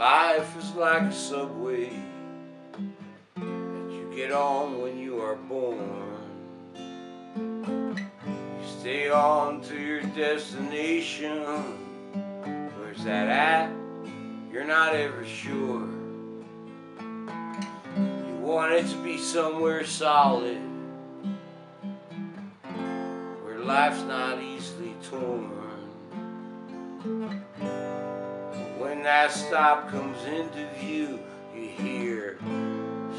Life is like a subway that you get on when you are born. You stay on to your destination. Where's that at? You're not ever sure. You want it to be somewhere solid where life's not easily torn. When that stop comes into view, you hear,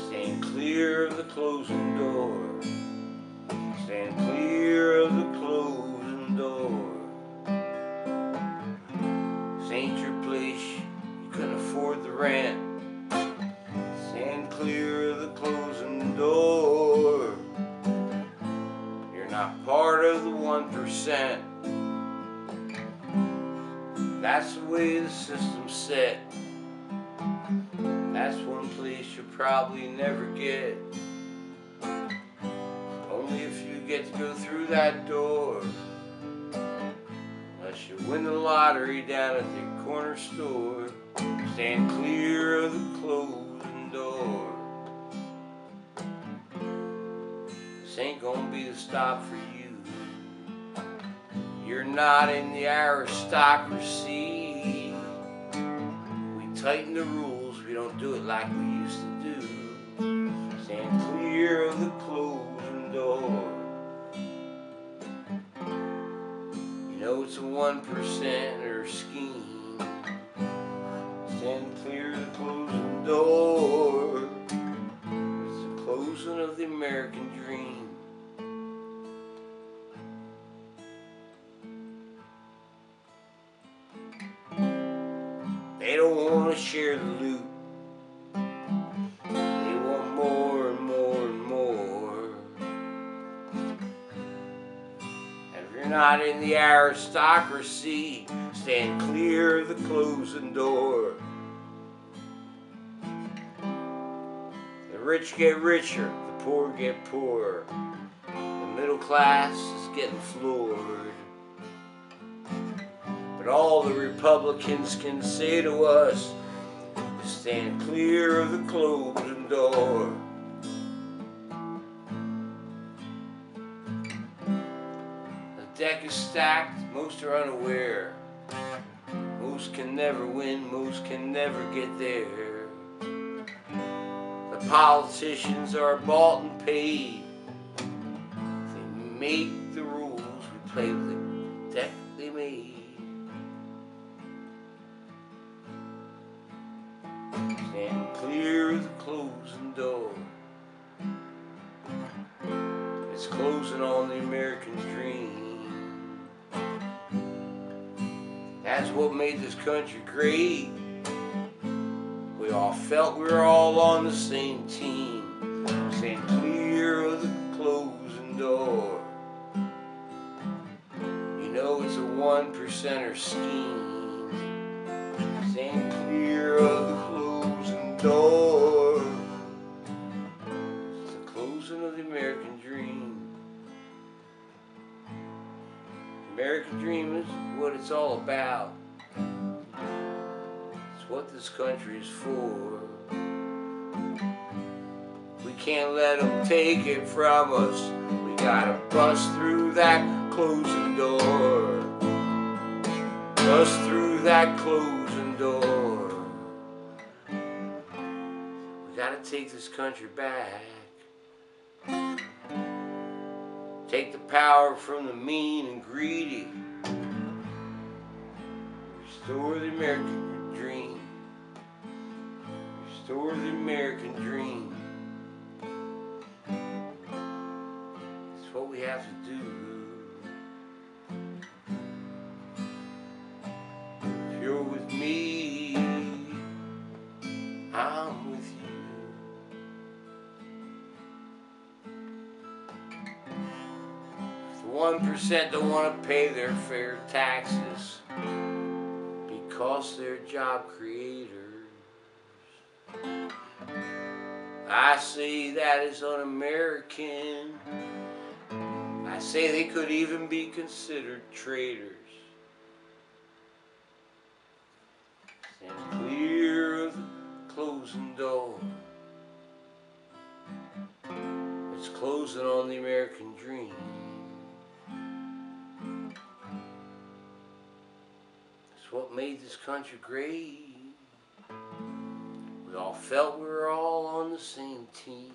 stand clear of the closing door. Stand clear of the closing door. This ain't your place, you couldn't afford the rent. Stand clear of the closing door. You're not part of the one percent. That's the way the system's set. That's one place you'll probably never get. Only if you get to go through that door. Unless you win the lottery down at the corner store. Stand clear of the closing door. This ain't gonna be the stop for you. You're not in the aristocracy. We tighten the rules, we don't do it like we used to do. Stand clear of the closing door. You know it's a one percenter scheme. Stand clear of the closing door. It's the closing of the American dream. To share the loot. They want more and more and more. And if you're not in the aristocracy, stand clear of the closing door. The rich get richer, the poor get poorer. The middle class is getting floored. But all the Republicans can say to us is stand clear of the closing door. The deck is stacked, most are unaware. Most can never win, most can never get there. The politicians are bought and paid. They make the rules, we play with the deck they made. It's closing on the American dream. That's what made this country great. We all felt we were all on the same team. Stand clear of the closing door. You know it's a one percenter scheme. Stand clear of the closing door. What it's all about. It's what this country is for. We can't let them take it from us. We gotta bust through that closing door. Bust through that closing door. We gotta take this country back. Take the power from the mean and greedy. Restore the American dream. Restore the American dream. It's what we have to do. If you're with me, I'm with you. If The one percent don't want to pay their fair taxes cost their job creators. I say that is un-American. I say they could even be considered traitors. Stand clear of the closing door. It's closing on the American dream. What made this country great. We all felt we were all on the same team.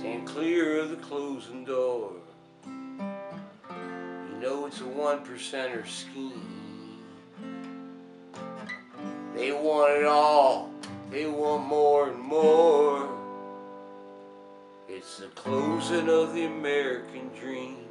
Stand clear of the closing door. You know it's a one percenter scheme. They want it all. They want more and more. It's the closing of the American dream.